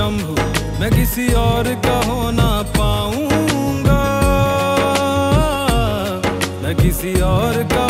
शंभु मैं किसी और का हो ना पाऊँगा। मैं किसी और का